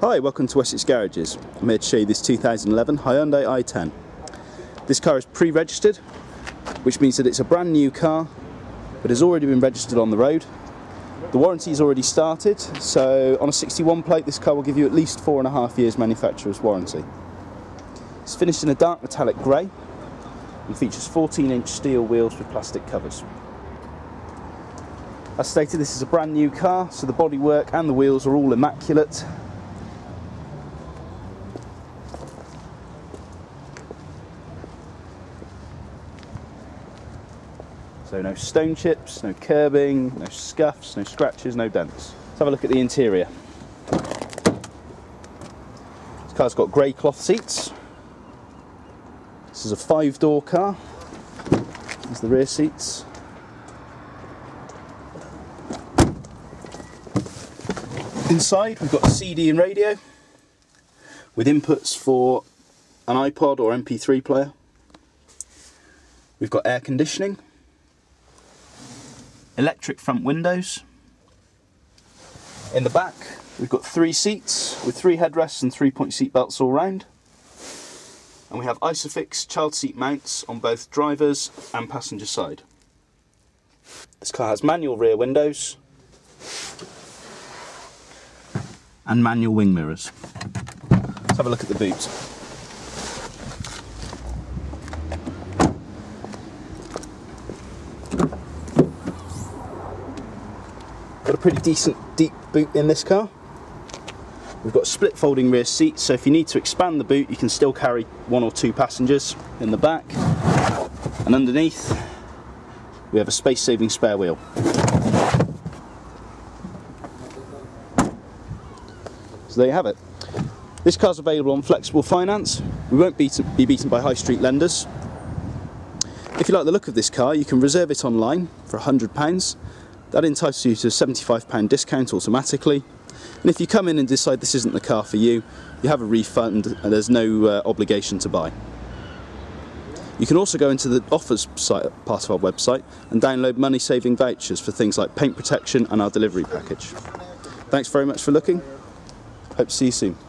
Hi, welcome to Wessex Garages. I'm here to show you this 2011 Hyundai i10. This car is pre-registered, which means that it's a brand new car, but has already been registered on the road. The warranty is already started, so on a 61 plate this car will give you at least four and a half years manufacturer's warranty. It's finished in a dark metallic grey and features 14 inch steel wheels with plastic covers. As stated, this is a brand new car, so the bodywork and the wheels are all immaculate So no stone chips, no curbing, no scuffs, no scratches, no dents. Let's have a look at the interior. This car's got grey cloth seats. This is a five door car. There's the rear seats. Inside we've got CD and radio with inputs for an iPod or MP3 player. We've got air conditioning electric front windows. In the back, we've got three seats with three headrests and three point seat belts all round. And we have Isofix child seat mounts on both driver's and passenger side. This car has manual rear windows and manual wing mirrors. Let's have a look at the boot. Got a pretty decent deep boot in this car. We've got split folding rear seats, so if you need to expand the boot, you can still carry one or two passengers in the back. And underneath, we have a space-saving spare wheel. So there you have it. This car's available on flexible finance. We won't be, be beaten by high street lenders. If you like the look of this car, you can reserve it online for £100 that entitles you to a £75 discount automatically. And if you come in and decide this isn't the car for you, you have a refund and there's no uh, obligation to buy. You can also go into the offers site, part of our website and download money saving vouchers for things like paint protection and our delivery package. Thanks very much for looking. Hope to see you soon.